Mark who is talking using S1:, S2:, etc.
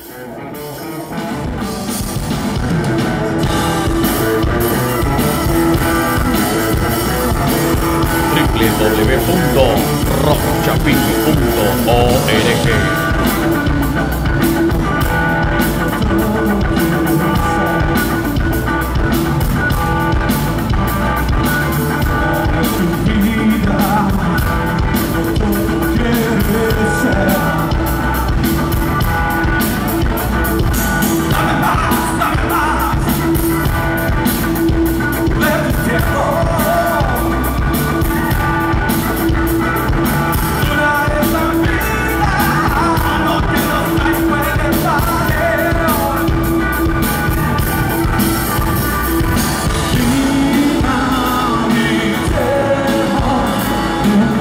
S1: Thank Yeah.